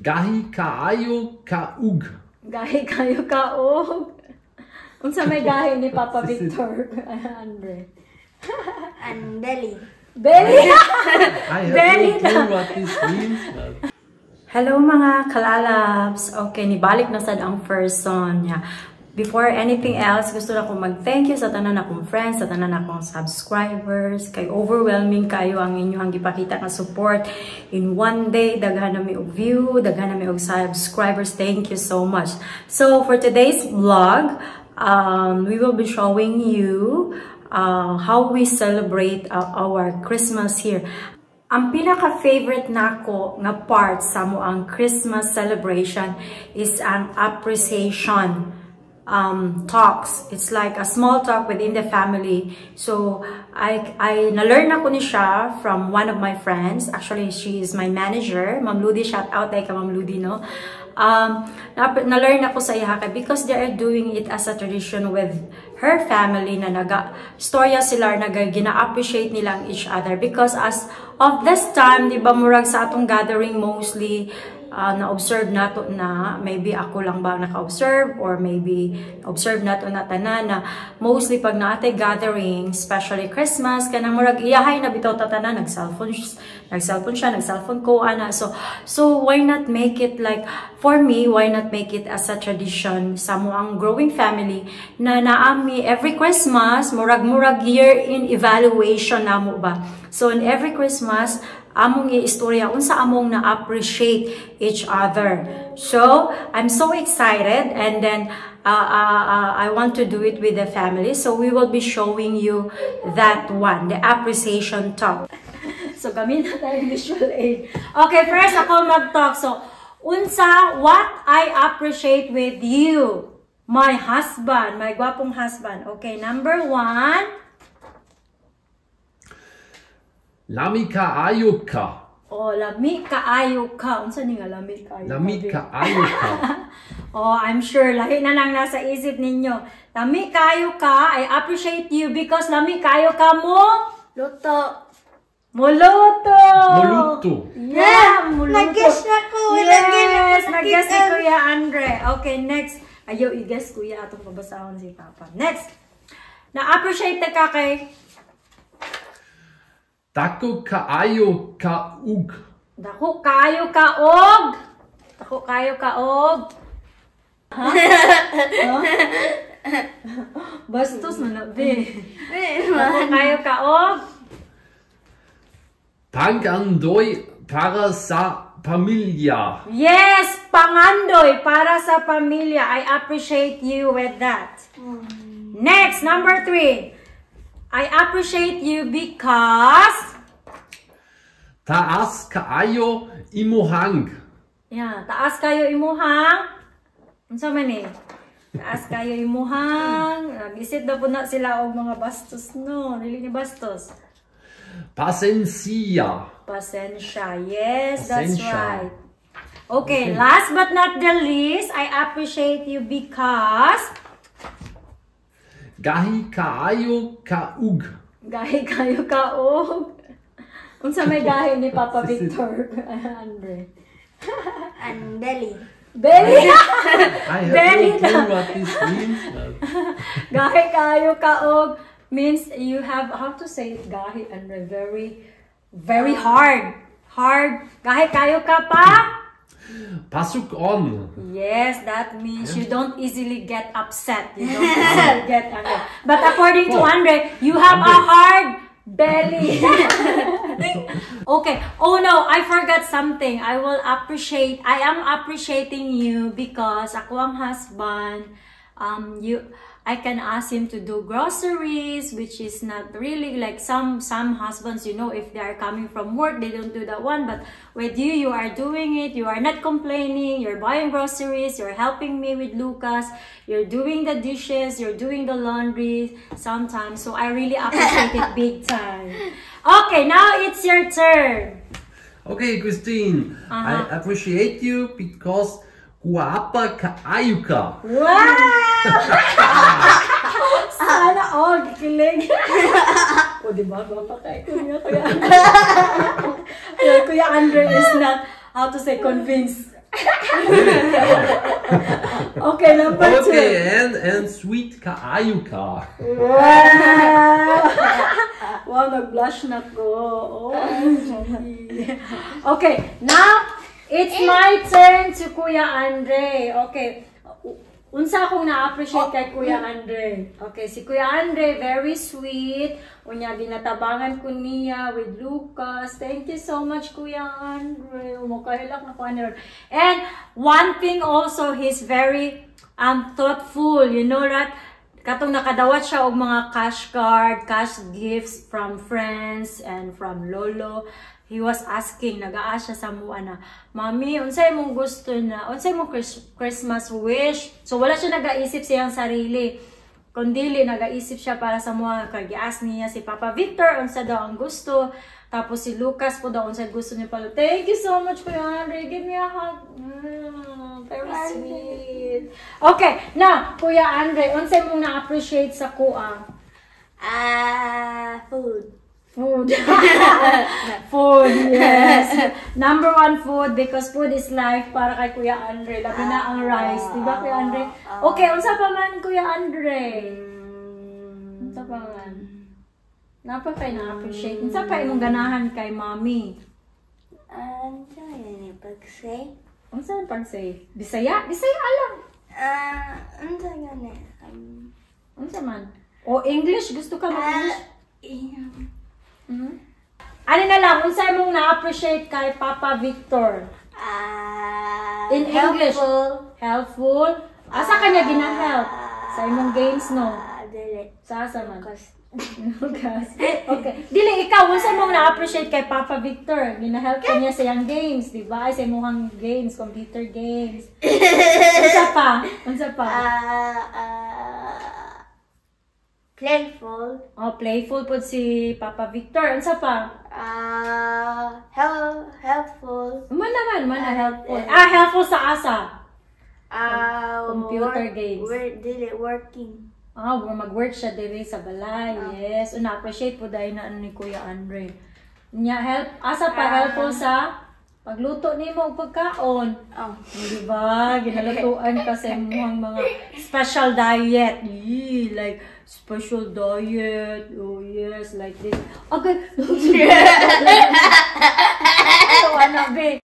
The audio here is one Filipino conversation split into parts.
Gahi kaayo kaug. Gahi kayo kaog. Unsa may gahi ni Papa Victor? Andre. And belly. Belly! I have Very no clue what this means. but- Hello mga kalalabs! Okay, nibalik na sad ang first song niya. Before anything else, gusto na akong mag-thank you sa tanan akong friends, sa tanan akong subscribers. Kay overwhelming kayo ang inyong gipakita nga support. In one day, daghan na og view, daghan na og subscribers. Thank you so much. So, for today's vlog, um, we will be showing you uh, how we celebrate uh, our Christmas here. Ang pinaka-favorite nako nga part sa mo ang Christmas celebration is ang appreciation um, talks. It's like a small talk within the family. So, I, I na-learn ako ni siya from one of my friends. Actually, she is my manager. Ma'am Ludi, shout out kay ka Ma'am Ludi, no? Um, na- na-learn ako sa iya kay because they are doing it as a tradition with her family na naga storya sila naga gina-appreciate nila ang each other because as of this time di ba murag sa atong gathering mostly uh, na-observe nato na maybe ako lang ba naka-observe or maybe observe nato na tanan na mostly pag naate gathering especially Christmas kanang murag iyahay na bitaw ta tanan nag-cellphone nag-cellphone siya nag-cellphone ko ana. So so why not make it like for me why not make it as a tradition sa mo ang growing family na naami every Christmas murag murag year in evaluation namo ba. So in every Christmas among istorya unsa among na appreciate each other. So i'm so excited and then uh, uh, uh, i want to do it with the family. So we will be showing you that one the appreciation talk. So gamitin tayo visual aid. Okay first ako mag-talk. So unsa what i appreciate with you? My husband my gwapong husband. Okay number one Lami kaayo ka. Oh, lami kaayo ka. Unsa ni nga lami kaayo? Lami kaayo ka. Oh, I'm sure lahi na lang nasa isip ninyo. Lami kayo ka. I appreciate you because lami kayo ka mo. Luto. Muluto. Moluto. Yeah, muluto. Nag-guess na ko. Na Yes, ko nag-guess nakita. Kuya Andre. Okay, next. Ayaw, i-guess Kuya atong babasahon si Papa. Next. Na-appreciate ka kay Dako kaayo kaug. Dako kayo ka og. Dako kayo ka og. Ha? Huh? Bastos man na, be. Dako kayo ka og. Pangandoy para sa pamilya. Yes, pangandoy para sa pamilya. I appreciate you with that. Next, number three. I appreciate you because... Taas kaayo imuhang. Yeah, taas kayo imuhang. Unsa man eh? Taas kayo imuhang. Nag-isip na po na sila og mga bastos, no? Dili ni bastos. Pasensia. Pasensya. Yes, that's Pasensya. right. Okay, last but not the least, I appreciate you because Gahi kaayo kaug. gahi kayo kaog. Unsa may gahi ni Papa Victor? Andre. And belly. Belly! I have Very no clue what this means. gahi kayo kaog means you have how to say it gahi Andre very very hard. Hard. Gahi kayo ka pa? Pasuk on. Yes, that means you don't easily get upset. You don't easily get angry. But according to. Andre, you have a hard belly. okay. Oh no, I forgot something. I will appreciate. I am appreciating you because ako ang husband. Um, you. I can ask him to do groceries, which is not really like some some husbands, you know, if they are coming from work, they don't do that one. But with you, you are doing it. You are not complaining. You're buying groceries. You're helping me with Lucas. You're doing the dishes. You're doing the laundry sometimes. So I really appreciate it big time. Okay, now it's your turn. Okay, Christine. Uh-huh. I appreciate you because guapa kaayo ka. Wow! Sana all kilig. o, di ba? Bapa kay Kuya, Kuya Andre. Kuya, Kuya Andre is not, how to say, convinced. Okay, number two. Okay, and and sweet kaayuka. Wow! wow, nag-blush na ko. Oh, okay, now, it's my turn to Kuya Andre. Okay. Unsa akong na-appreciate kay Kuya Andre. Okay, si Kuya Andre, very sweet. Unya, ginatabangan ko niya with Lucas. Thank you so much, Kuya Andre. Mukahilak na ko ano. And one thing also, he's very um, thoughtful. You know that? Katong nakadawat siya og mga cash card, cash gifts from friends and from lolo. He was asking, nag-aas siya sa mua na, Mami, unsay mong gusto na, unsay mong Chris- Christmas wish? So wala siya nag-aisip siyang sarili. Kundili, nag-aisip siya para sa mga kag-aas niya si Papa Victor, unsa daw ang gusto. Tapos si Lucas po daw, unsa gusto niya pala. Thank you so much, Kuya Andre. Give me a hug. Mm, very sweet. Okay, now, Kuya Andre, unsay mong na-appreciate sa kuang? Ah, food. Food. food, yes. Number one food because food is life para kay Kuya Andre. Labi na ang rice. Di ba, Kuya Andre? Okay, unsa pa man, Kuya Andre? Unsa pa man? Napa kay na-appreciate. Unsa pa imong ganahan kay Mommy? Ano yan yung pag-say? Unsa ang pag-say? Bisaya? Bisaya alam. Ah, ano yan eh? Um, Unsa man? O English? Gusto ka ah, mag-English? yung- Mhm. Ano na lang, unsa imong na-appreciate kay Papa Victor? ah, In English. helpful. Helpful? Asa kanya gina-help? Sa imong games, no? Ah, dili. Sa asa man? Lukas. Okay. Dili, ikaw, unsa imong na-appreciate kay Papa Victor? Gina-help ka niya sa iyang games, di ba? Sa imong games, computer games. unsa pa? Unsa pa? ah, ah, playful. Oh, playful po si Papa Victor. Unsa pa? Ah, help, helpful. Man naman, man na helpful. eh. Ah, helpful sa asa. Ah, Computer games. We're dili working. Ah, oh, mag-work siya diri sa balay. Yes. Una appreciate po dahil na ano ni Kuya Andre. Nya help asa pa Ah. helpful sa pagluto nimo og pagkaon. Oh. Di ba? Ginalutuan ka sa imong mga special diet. Yee, like special diet. Oh yes, like this. Okay. Tawa na, be.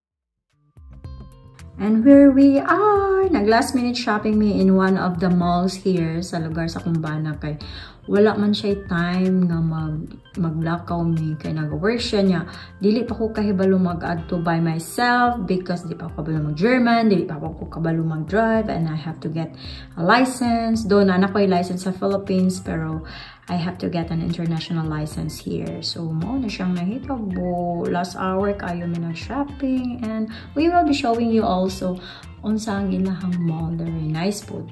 And here we are! Nag last minute shopping me in one of the malls here sa lugar sa Kumbana kay wala man siya time nga mag maglakaw mi kay nag-work siya niya. Dili pa ko kahibalo mag-adto by myself because di pa ako kabalo mag-German, dili pa ako kabalo mag-drive and I have to get a license. Doon na ako license sa Philippines pero I have to get an international license here. So, mo na siyang nahitabo. Last hour, kayo mi nag-shopping. And we will be showing you also unsa ang ilahang mall. Very nice food.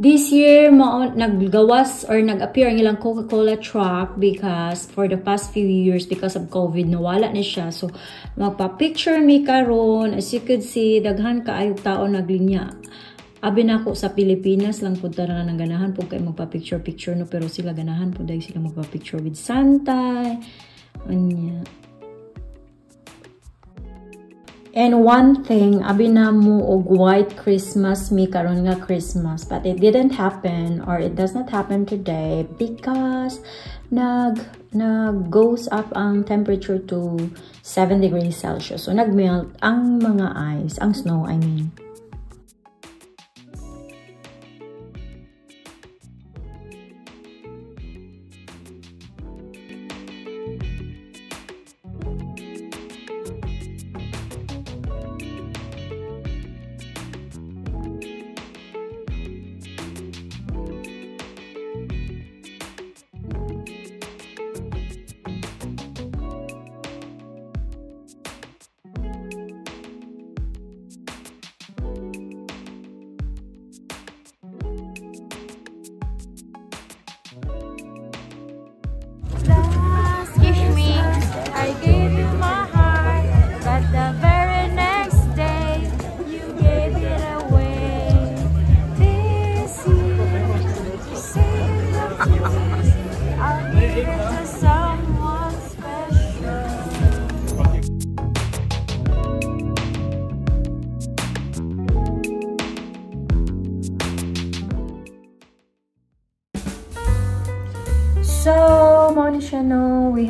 This year, mao naggawas or nag-appear ang ilang Coca-Cola truck because for the past few years, because of COVID, nawala na siya. So, magpa-picture mi karon As you could see, daghan kaayog tao naglinya. Abi na ako sa Pilipinas lang punta na ng ganahan po kayo magpa-picture-picture no pero sila ganahan po dahil sila magpa-picture with Santa. Anya. And one thing, abi na mo og white Christmas mi karon nga Christmas, but it didn't happen or it does not happen today because nag nag goes up ang temperature to 7 degrees Celsius. So nagmelt ang mga ice, ang snow I mean.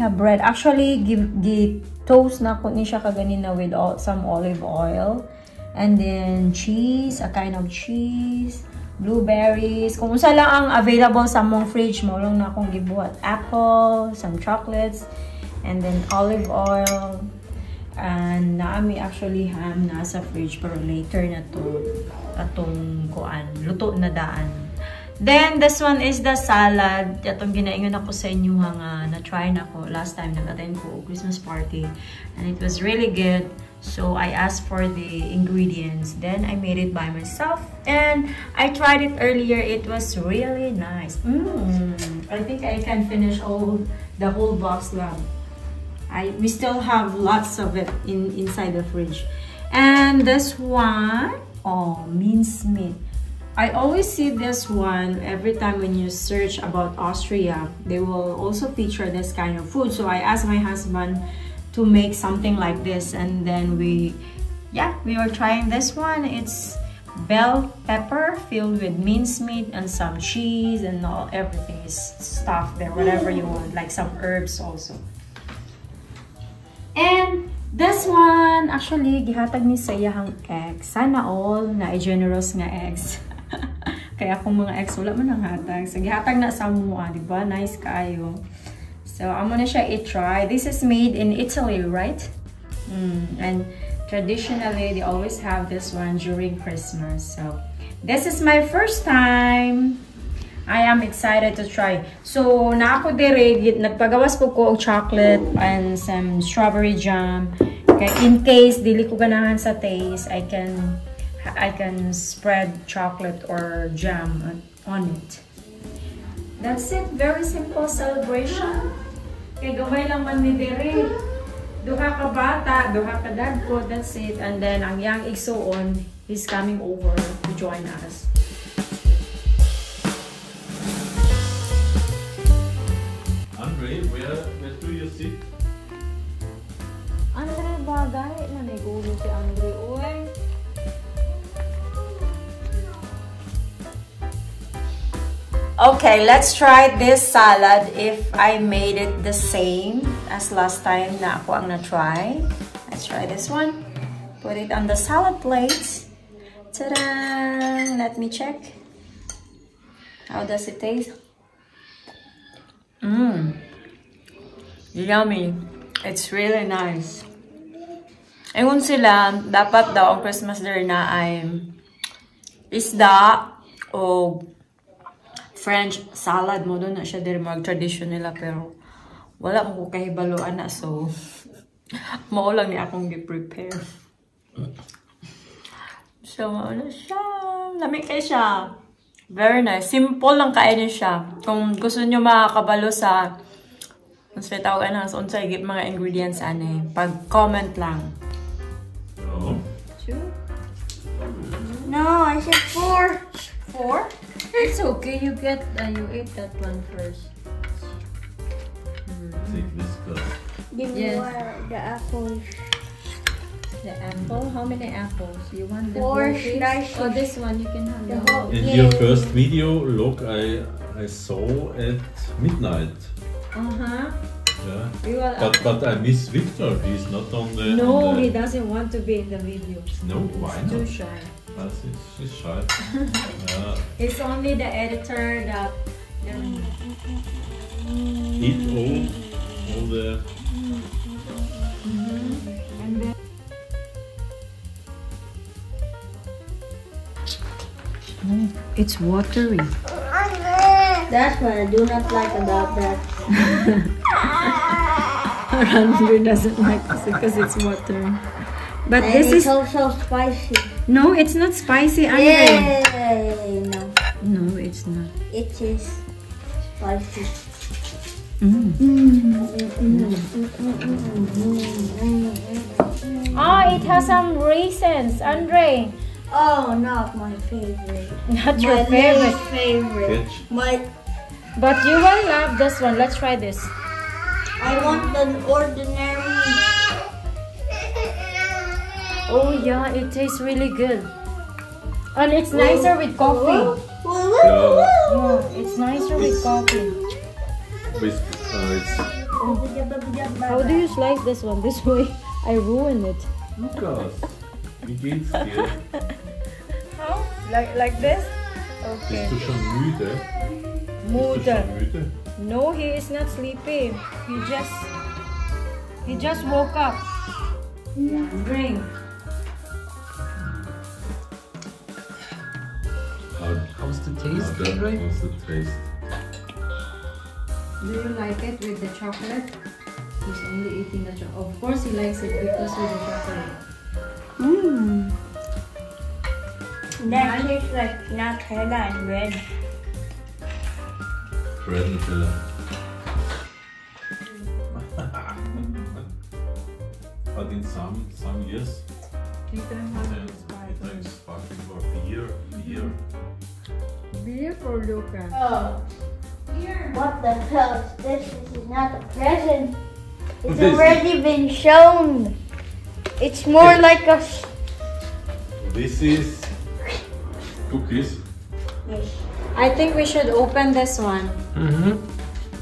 Have bread. Actually, give, give toast na ko ni siya kaganina with all, some olive oil. And then, cheese, a kind of cheese, blueberries. Kung unsa lang ang available sa mong fridge mo, na akong gibuhat. Apple, some chocolates, and then olive oil. And naami actually ham nasa fridge pero later na to atong kuan luto na daan. Then this one is the salad. Atong ginaingon ako sa inyo nga na-try na ko last time nag-attend ko Christmas party and it was really good. So I asked for the ingredients. Then I made it by myself and I tried it earlier. It was really nice. Mm, I think I can finish all the whole box lang. I we still have lots of it in inside the fridge. And this one, oh, mince meat. I always see this one every time when you search about Austria. They will also feature this kind of food. So I asked my husband to make something like this and then we yeah, we were trying this one. It's bell pepper filled with mincemeat and some cheese and all everything is stuffed there, whatever you want, like some herbs also. And this one, actually, gihatag ni sa iyahang ex. Sana all na generous nga ex. Kaya kung mga ex, wala man ang hatag. So, gihatag na sa mua, di ba? Nice kayo. So, amo na siya i-try. This is made in Italy, right? Mm, and traditionally, they always have this one during Christmas. So, this is my first time. I am excited to try. So, na ako dire, nagpagawas po ko og chocolate and some strawberry jam. Kaya in case dili ko ganahan sa taste, I can I can spread chocolate or jam on it. That's it. Very simple celebration. Kay gamay lang man ni dire. Duha ka bata, duha ka dagko, that's it. And then ang young igsoon, he's coming over to join us. Andre, where, where do you sit? Andre, bagay na may gulo si Andre. Uy. Okay, let's try this salad if I made it the same as last time na ako ang na-try. Let's try this one. Put it on the salad plate. Ta-da! Let me check. How does it taste? Mmm. Yummy. It's really nice. Ewan sila, dapat daw ang Christmas dinner na ay isda o French salad mo doon na siya din mag tradition nila pero wala ko kahibaluan na so mao lang ni akong gi-prepare. So, ano siya? Lamig kayo siya. Very nice. Simple lang kainin siya. Kung gusto nyo makakabalo sa kung sa tawag ano, sa unsay mga ingredients ane, pag-comment lang. It's okay. You get, uh, you ate that one first. Take this first. Give me Yes. more, the apples. The apple? How many apples? You want the Four whole piece? slices. Oh, this one. You can have The the whole- whole. In Yeah. your first video, look, I I saw at midnight. Uh-huh. Yeah. We will But but I miss Victor. He's not on the. No, on he doesn't want to be in the video. No, why He's too shy. She's, she's shy. yeah. It's only the editor that. Eat all all the. Mm-hmm. And then. Mm, it's watery. That's what I do not like about that. Randy doesn't like this because it's watery. But And this it's is also spicy. No, it's not spicy. Andre. Yay! No, No, it's not. it is spicy. Mm. Oh, it has some raisins, Andre. Oh, not my favorite. Not my your favorite. least favorite. Catch. My, But you will love this one. Let's try this. I want an ordinary. Oh yeah, it tastes really good. And it's nicer with coffee. Yeah. Yeah, it's nicer with coffee. With Uh, it's How do you slice this one? This way. I ruin it. Lukas. Wie geht's dir? How? Like like this? Bist du schon müde? Bist du Müde. müde? No, he is not sleeping. He just he just woke up. Drink. How, How's the taste, how Andre? How's the taste? Do you like it with the chocolate? He's only eating the chocolate. Of course, he likes it because with the chocolate. Mmm. That tastes like Nutella and bread. Bread and filler. but in some some years, You can have beer, beer. beer for Lucas. Oh. What the hell is this? This is not a present. It's This is- already been shown. It's more like a... This is cookies. I think we should open this one. Mm-hmm.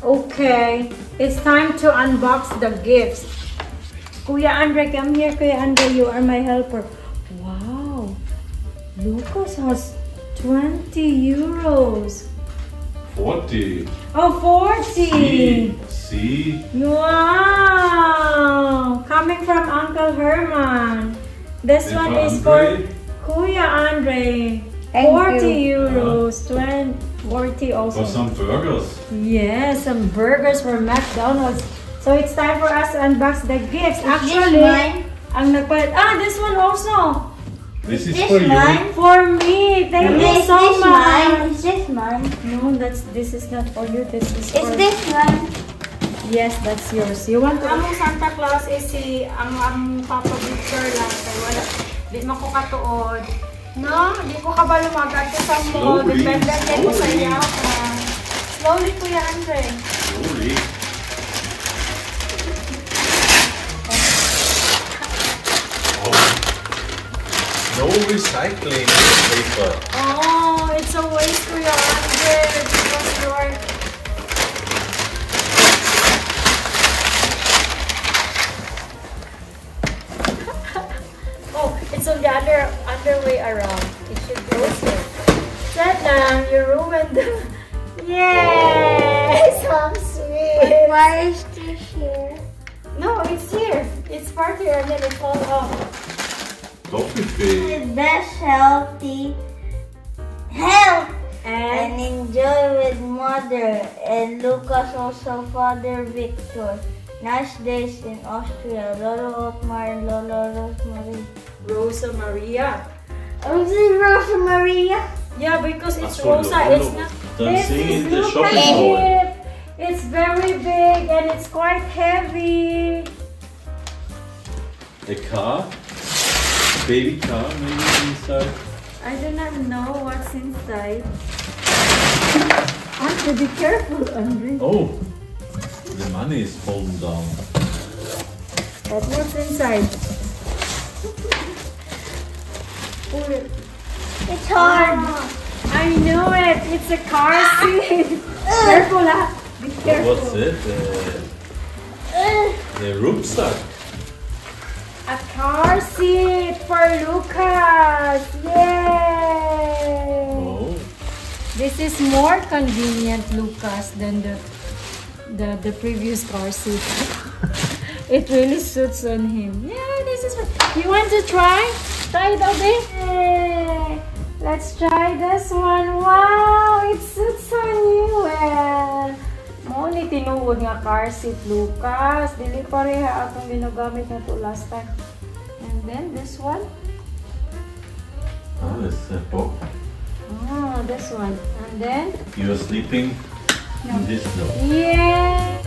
Okay, it's time to unbox the gifts. Kuya Andre, come here, Kuya Andre. You are my helper. Wow, Lucas has 20 euros. 40. Oh, 40. See? Wow, coming from Uncle Herman. This And one for is for Andre? Kuya Andre. Thank 40 you. euros. 20, 40 also. For some burgers. Yes, some burgers from McDonald's. So it's time for us to unbox the gifts. Actually, mine? ang nagpalit. Ah, this one also. This is This for you. mine? For me. Thank you Is so this mine? much. Is this mine? No, that's this is not for you. This is Is for this mine? Yes, that's yours. You want to... Among Santa Claus is si ang ang Papa Victor lang. Kaya wala, di mo ko katuod. No, di ko ka ba lumagad ko sa mo. Dependent yan ko sa iya. Slowly, Kuya Andre. Slowly. Oh. No recycling paper. Oh, it's a waste, Kuya Andre. Because you are... oh, it's on the other, other way around. It should go here. Sada, you ruined the... Yay! So sweet! Why is this here? No, it's here. It's part here and then it falls off. Toffee The best healthy health And and enjoy with mother and Lucas also father Victor. Nice days in Austria. Lolo Otmar and Lolo Rosemary. Rosa Maria. Oh, this is Rosa Maria. Yeah, because it's That's Rosa. the- It's not. Don't This is in the Lucas shopping mall. It's very big and it's quite heavy. A car. Baby car maybe inside. I do not know what's inside. I have to be careful, Andre. Oh. The money is falling down. But what's inside? Pull it. It's hard. I knew it. It's a car seat. careful, ha. Be careful. What's it? Uh, the, the rucksack. A car seat for Lucas! Yay! Oh. This is more convenient, Lucas, than the the, the previous car seat. it really suits on him. Yeah, this is what you want to try? Try it, Obi? Yay! Let's try this one. Wow, it suits on you well. Mo ni tinuod nga car seat, Lucas. Dili pareha atong ginagamit na to last time. And then this one. Oh, it's a box. Oh, this one. And then You are sleeping in this note. Yeah.